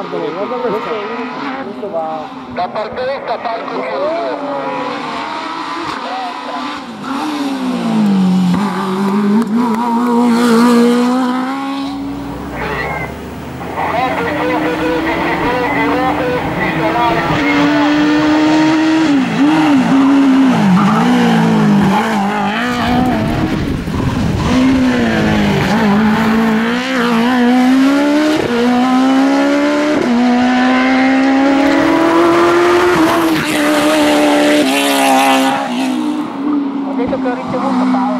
guárdalo, guárdalo. La parte esta parte. Kerja kerja.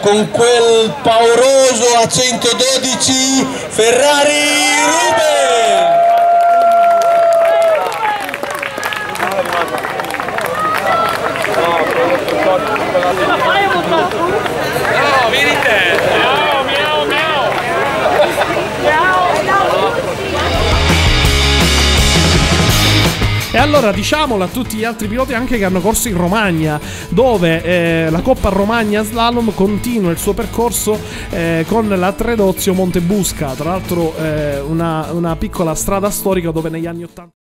Con quel pauroso a 112 Ferrari Ruben. No, vieni E allora diciamolo a tutti gli altri piloti anche che hanno corso in Romagna, dove eh, la Coppa Romagna Slalom continua il suo percorso eh, con la Tredozio Montebusca, tra l'altro eh, una, una piccola strada storica dove negli anni 80...